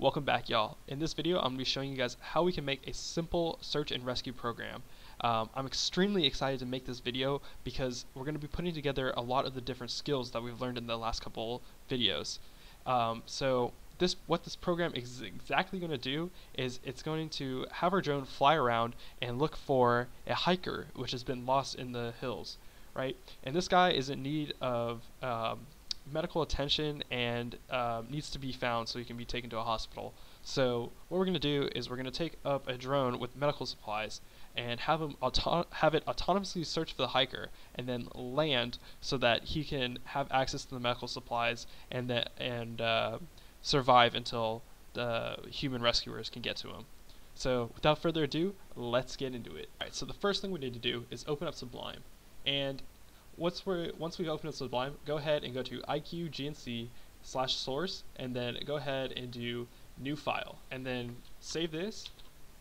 Welcome back y'all. In this video I'm going to be showing you guys how we can make a simple search and rescue program. Um, I'm extremely excited to make this video because we're going to be putting together a lot of the different skills that we've learned in the last couple videos. Um, so this what this program is exactly going to do is it's going to have our drone fly around and look for a hiker which has been lost in the hills right and this guy is in need of um, medical attention and um, needs to be found so he can be taken to a hospital. So what we're going to do is we're going to take up a drone with medical supplies and have him auto have it autonomously search for the hiker and then land so that he can have access to the medical supplies and that and uh, survive until the human rescuers can get to him. So without further ado, let's get into it. Alright, so the first thing we need to do is open up Sublime. And once we once we open Sublime, go ahead and go to iqgnc slash source, and then go ahead and do new file, and then save this,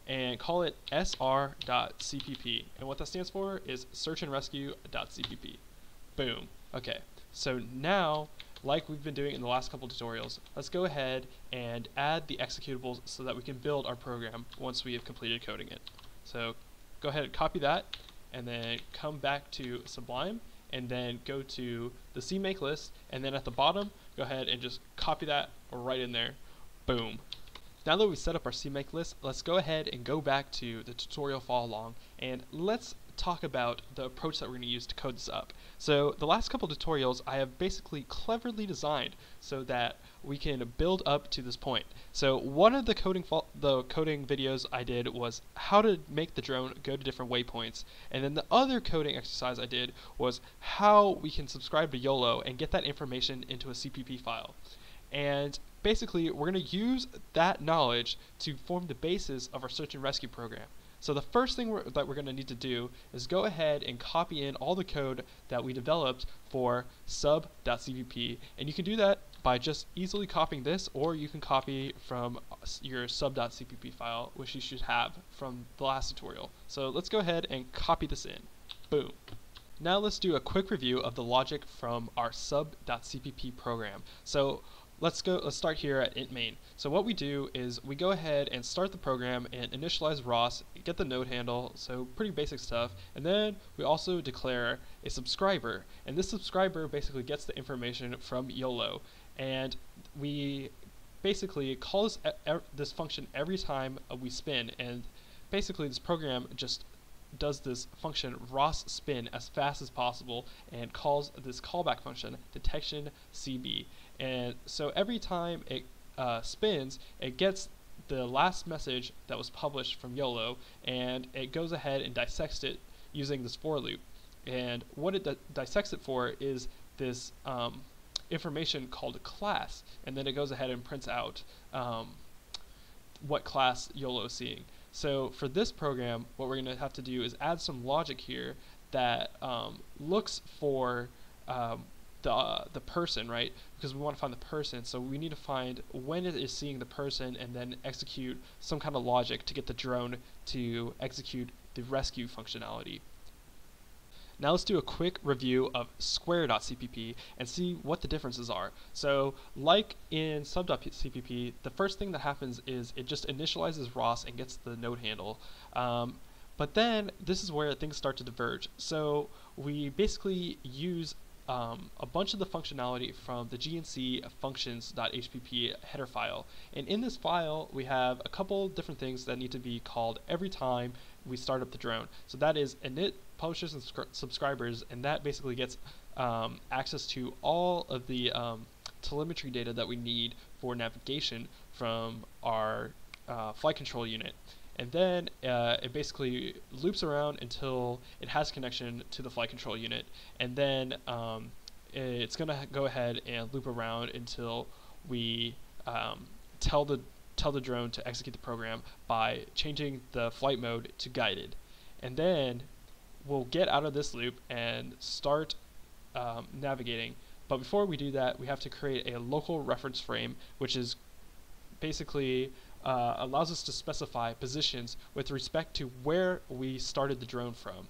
and call it sr.cpp. And what that stands for is search and rescue.cpp. Boom. Okay. So now, like we've been doing in the last couple tutorials, let's go ahead and add the executables so that we can build our program once we have completed coding it. So go ahead and copy that, and then come back to Sublime, and then go to the CMake list, and then at the bottom, go ahead and just copy that right in there. Boom. Now that we've set up our CMake list, let's go ahead and go back to the tutorial follow along, and let's talk about the approach that we're going to use to code this up. So the last couple tutorials I have basically cleverly designed so that we can build up to this point. So one of the coding the coding videos I did was how to make the drone go to different waypoints, and then the other coding exercise I did was how we can subscribe to YOLO and get that information into a CPP file. And basically, we're going to use that knowledge to form the basis of our search and rescue program. So the first thing we're, that we're going to need to do is go ahead and copy in all the code that we developed for sub.cpp. And you can do that by just easily copying this, or you can copy from your sub.cpp file, which you should have from the last tutorial. So let's go ahead and copy this in. Boom. Now let's do a quick review of the logic from our sub.cpp program. So let's go let's start here at int main. So what we do is we go ahead and start the program and initialize ROS get the node handle so pretty basic stuff. And then we also declare a subscriber. And this subscriber basically gets the information from YOLO. And we basically call this, this function every time we spin. And basically this program just does this function ROS spin as fast as possible and calls this callback function detection CB and so every time it uh, spins, it gets the last message that was published from YOLO, and it goes ahead and dissects it using this for loop. And what it di dissects it for is this um, information called a class, and then it goes ahead and prints out um, what class YOLO is seeing. So for this program, what we're going to have to do is add some logic here that um, looks for um, the uh, the person, right? Because we want to find the person, so we need to find when it is seeing the person and then execute some kind of logic to get the drone to execute the rescue functionality. Now let's do a quick review of square.cpp and see what the differences are. So like in sub.cpp, the first thing that happens is it just initializes ROS and gets the node handle. Um, but then this is where things start to diverge. So we basically use um, a bunch of the functionality from the gnc functions.hpp header file. And in this file, we have a couple different things that need to be called every time we start up the drone. So that is init publishers and subscribers, and that basically gets um, access to all of the um, telemetry data that we need for navigation from our uh, flight control unit. And then uh, it basically loops around until it has connection to the flight control unit, and then um, it's going to go ahead and loop around until we um, tell the tell the drone to execute the program by changing the flight mode to guided, and then we'll get out of this loop and start um, navigating. But before we do that, we have to create a local reference frame, which is basically uh, allows us to specify positions with respect to where we started the drone from.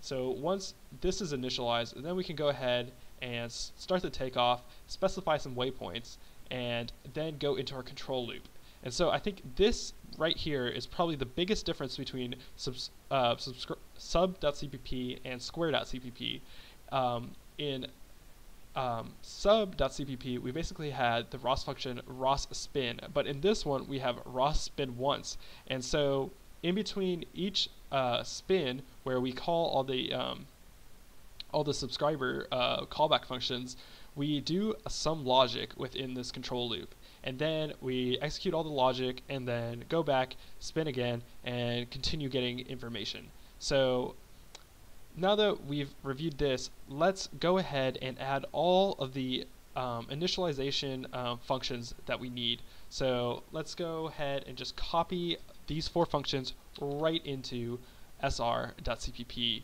So once this is initialized, then we can go ahead and start the takeoff, specify some waypoints, and then go into our control loop. And so I think this right here is probably the biggest difference between subs, uh, sub.cpp and square.cpp. Um, in um, sub.cpp, we basically had the ROS function ROS spin, but in this one we have ROS spin once. And so in between each uh, spin, where we call all the um, all the subscriber uh, callback functions, we do some logic within this control loop. And then we execute all the logic and then go back, spin again, and continue getting information. So now that we've reviewed this, let's go ahead and add all of the um, initialization um, functions that we need. So let's go ahead and just copy these four functions right into sr.cpp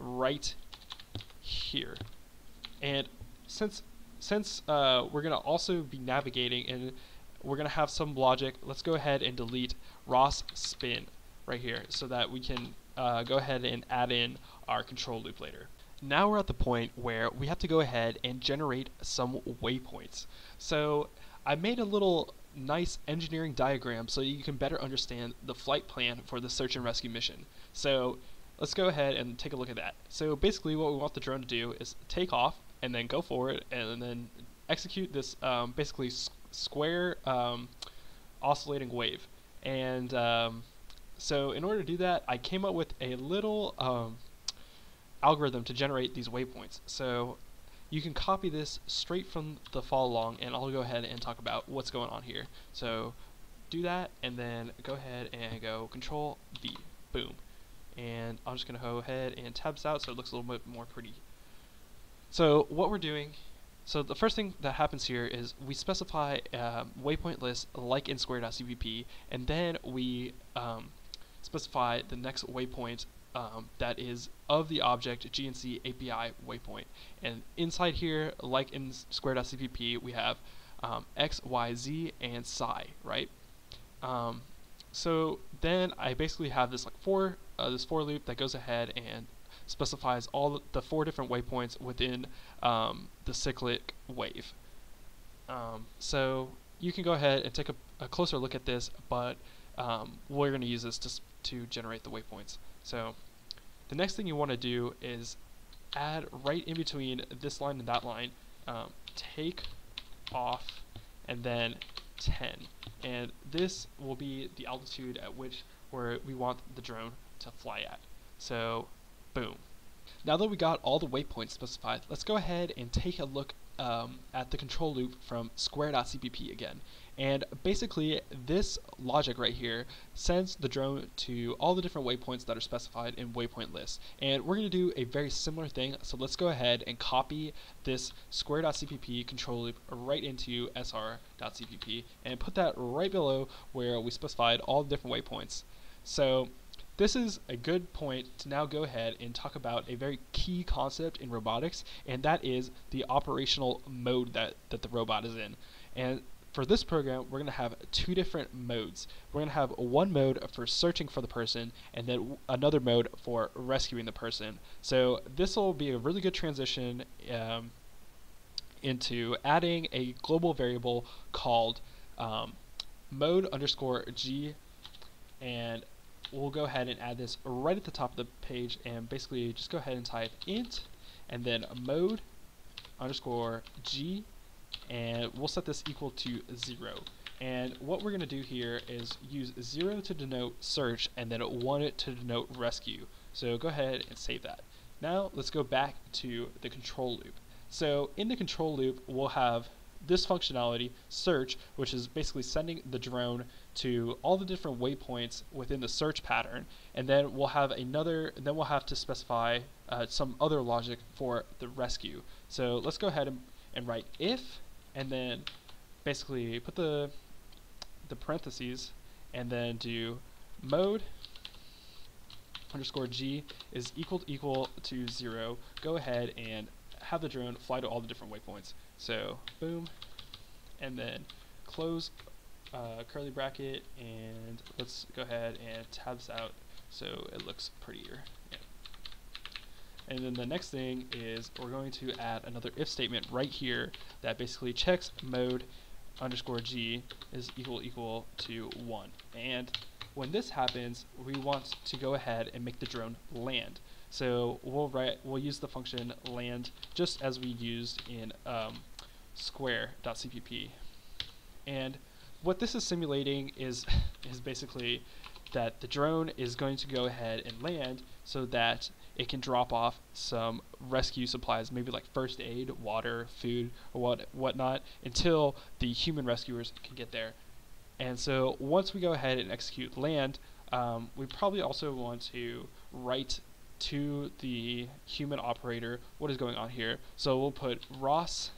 right here. And since since uh, we're going to also be navigating and we're going to have some logic, let's go ahead and delete ROS spin right here so that we can uh, go ahead and add in our control loop later. Now we're at the point where we have to go ahead and generate some waypoints. So I made a little nice engineering diagram so you can better understand the flight plan for the search and rescue mission. So let's go ahead and take a look at that. So basically what we want the drone to do is take off and then go forward and then execute this um, basically square um, oscillating wave. And um, so in order to do that, I came up with a little um, algorithm to generate these waypoints. So you can copy this straight from the follow along and I'll go ahead and talk about what's going on here. So do that and then go ahead and go control V. Boom. And I'm just going to go ahead and tab this out so it looks a little bit more pretty. So what we're doing, so the first thing that happens here is we specify a waypoint list like in square.cpp and then we um, specify the next waypoint um, that is of the object GNC API waypoint. And inside here, like in square.cpp, we have um, X, Y, Z, and psi, right? Um, so then I basically have this like for uh, this for loop that goes ahead and specifies all the four different waypoints within um, the cyclic wave. Um, so you can go ahead and take a, a closer look at this, but um, we're going to use this to, to generate the waypoints. So the next thing you want to do is add right in between this line and that line, um, take off and then 10. And this will be the altitude at which where we want the drone to fly at. So boom. Now that we got all the waypoints specified, let's go ahead and take a look um, at the control loop from square.cpp again. And basically, this logic right here sends the drone to all the different waypoints that are specified in waypoint lists. And we're going to do a very similar thing, so let's go ahead and copy this square.cpp control loop right into sr.cpp and put that right below where we specified all the different waypoints. So this is a good point to now go ahead and talk about a very key concept in robotics, and that is the operational mode that, that the robot is in. And for this program, we're going to have two different modes. We're going to have one mode for searching for the person, and then another mode for rescuing the person. So this will be a really good transition um, into adding a global variable called um, mode underscore g, and we'll go ahead and add this right at the top of the page and basically just go ahead and type int and then mode underscore g and we'll set this equal to 0 and what we're going to do here is use 0 to denote search and then 1 to denote rescue. So go ahead and save that. Now let's go back to the control loop. So in the control loop we'll have this functionality, search, which is basically sending the drone to all the different waypoints within the search pattern, and then we'll have another, then we'll have to specify uh, some other logic for the rescue. So let's go ahead and, and write if, and then basically put the the parentheses, and then do mode underscore g is equal to equal to zero. Go ahead and have the drone fly to all the different waypoints. So boom, and then close uh, curly bracket, and let's go ahead and tab this out so it looks prettier. Yeah. And then the next thing is we're going to add another if statement right here that basically checks mode underscore g is equal equal to 1. And when this happens, we want to go ahead and make the drone land. So we'll write, we'll use the function land just as we used in um, square.cpp. And what this is simulating is is basically that the drone is going to go ahead and land so that it can drop off some rescue supplies, maybe like first aid, water, food, or what whatnot, until the human rescuers can get there. And so once we go ahead and execute land, um, we probably also want to write to the human operator what is going on here. So we'll put ROS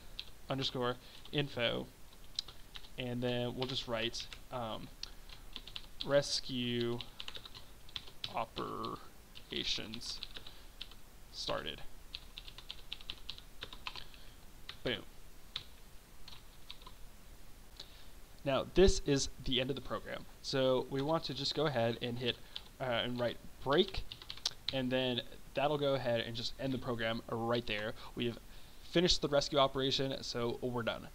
underscore info, and then we'll just write um, rescue operations started. Boom. Now this is the end of the program. So we want to just go ahead and hit uh, and write break and then that'll go ahead and just end the program right there. We've finished the rescue operation so we're done.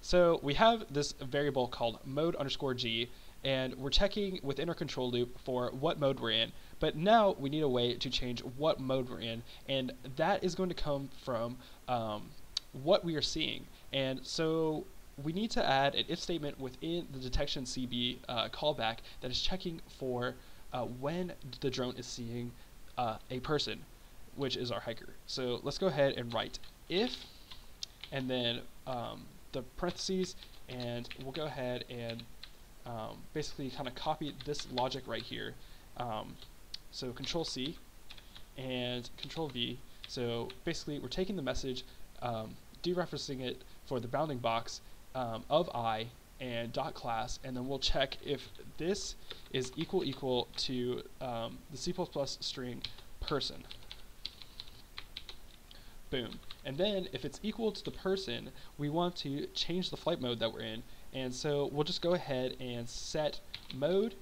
So we have this variable called mode underscore g and we're checking within our control loop for what mode we're in. But now we need a way to change what mode we're in, and that is going to come from um, what we are seeing. And so we need to add an if statement within the detection CB uh, callback that is checking for uh, when the drone is seeing uh, a person, which is our hiker. So let's go ahead and write if, and then um, the parentheses, and we'll go ahead and um, basically kind of copy this logic right here. Um, so Control C and Control V. So basically, we're taking the message, um, dereferencing it for the bounding box um, of i and dot class, and then we'll check if this is equal equal to um, the C++ string person. Boom. And then if it's equal to the person, we want to change the flight mode that we're in and so we'll just go ahead and set mode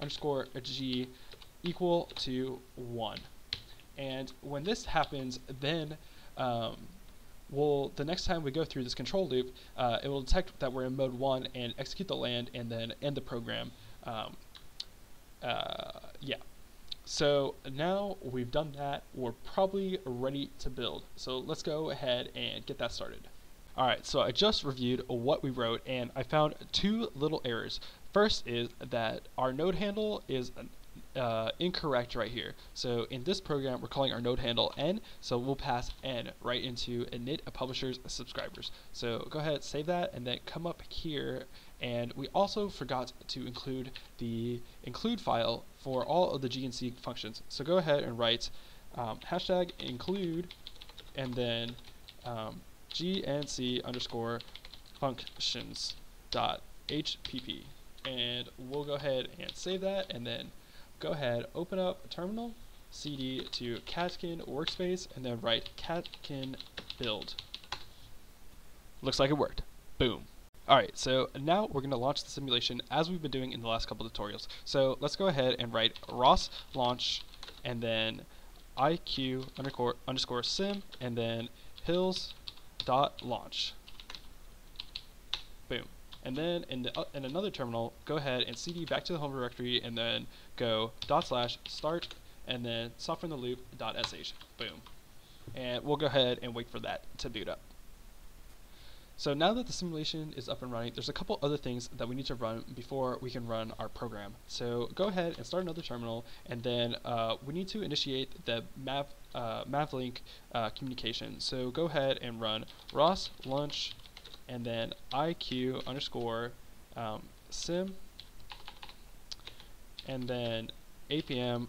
underscore g equal to 1. And when this happens, then um, we'll, the next time we go through this control loop, uh, it will detect that we're in mode 1 and execute the land and then end the program. Um, uh. So now we've done that, we're probably ready to build. So let's go ahead and get that started. Alright, so I just reviewed what we wrote and I found two little errors. First is that our node handle is uh, incorrect right here. So in this program, we're calling our node handle n, so we'll pass n right into init a publisher's subscribers. So go ahead, save that, and then come up here, and we also forgot to include the include file for all of the GNC functions. So go ahead and write um, hashtag include, and then um, gnc underscore functions dot hpp and we'll go ahead and save that and then go ahead open up terminal cd to catkin workspace and then write catkin build looks like it worked boom Alright, so now we're going to launch the simulation as we've been doing in the last couple tutorials. So let's go ahead and write ROS launch and then IQ underscore, underscore sim and then hills dot launch. And then in, the, uh, in another terminal, go ahead and cd back to the home directory and then go dot slash start and then software in the loop dot sh. Boom. And we'll go ahead and wait for that to boot up. So now that the simulation is up and running, there's a couple other things that we need to run before we can run our program. So go ahead and start another terminal, and then uh, we need to initiate the mav, uh, mavlink uh, communication. So go ahead and run ROS launch, and then IQ underscore um, sim, and then APM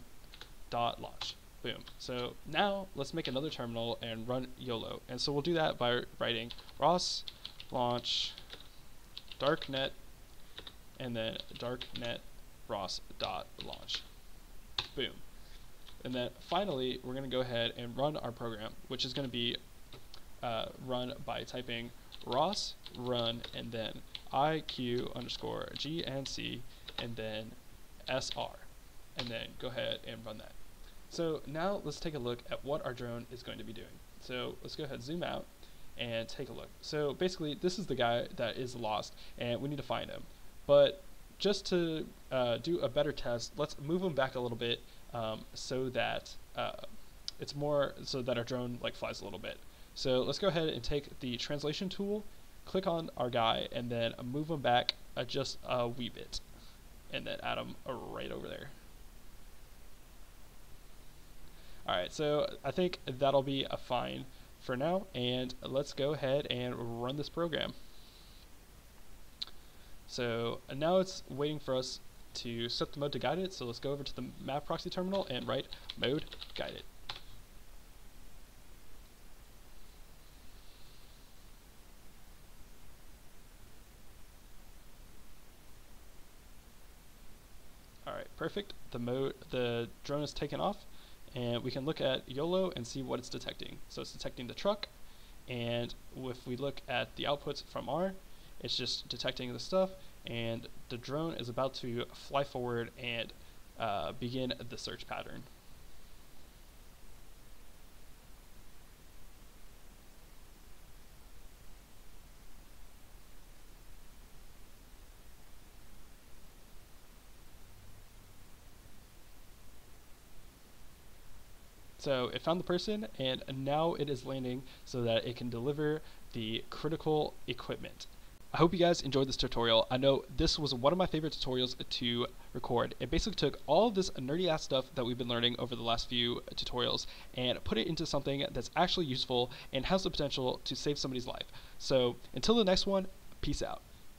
dot launch. Boom. So now let's make another terminal and run YOLO. And so we'll do that by writing ROS launch darknet and then darknet ROS dot launch. Boom. And then finally, we're going to go ahead and run our program, which is going to be uh, run by typing ROS run and then IQ underscore GNC and then SR. And then go ahead and run that. So now let's take a look at what our drone is going to be doing. So let's go ahead zoom out and take a look. So basically, this is the guy that is lost, and we need to find him. But just to uh, do a better test, let's move him back a little bit um, so that uh, it's more so that our drone like flies a little bit. So let's go ahead and take the translation tool, click on our guy, and then move him back uh, just a wee bit, and then add him right over there. Alright, so I think that'll be a fine for now, and let's go ahead and run this program. So now it's waiting for us to set the mode to guided, so let's go over to the MAVProxy terminal and write mode guided. Alright, perfect. The the drone is taken off and we can look at YOLO and see what it's detecting. So it's detecting the truck, and if we look at the outputs from R, it's just detecting the stuff, and the drone is about to fly forward and uh, begin the search pattern. So it found the person and now it is landing so that it can deliver the critical equipment. I hope you guys enjoyed this tutorial. I know this was one of my favorite tutorials to record. It basically took all of this nerdy ass stuff that we've been learning over the last few tutorials and put it into something that's actually useful and has the potential to save somebody's life. So until the next one, peace out.